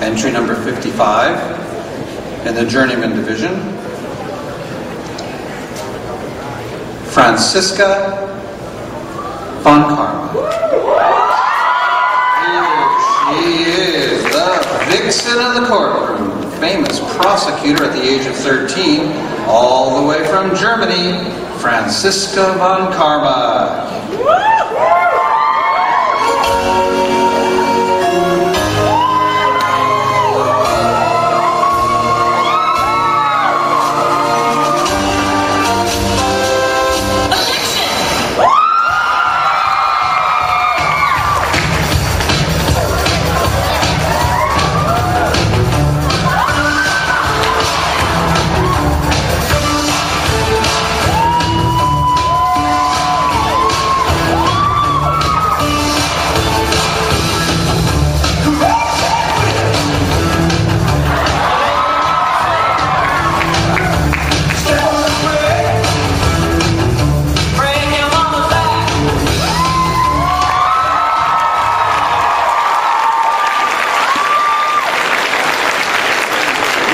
Entry number 55 in the Journeyman Division, Franziska von Karma. She is, the vixen of the courtroom, famous prosecutor at the age of 13, all the way from Germany, Franziska von Karma.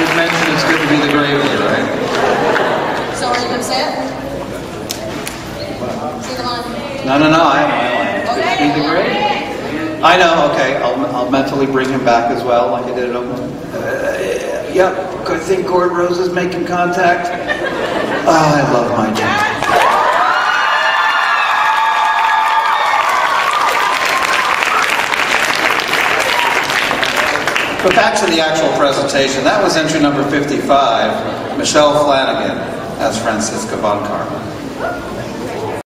You'd mentioned it's good to be the gravy, right? So are you gonna say it? Say the one. No, no, no, I have my own. Good to be the gravy. I know, okay, I'll, I'll mentally bring him back as well, like I did at Oakland. Uh, yep, I think Gordon Rose is making contact. Oh, I love my But back to the actual presentation. That was entry number 55, Michelle Flanagan as Franziska von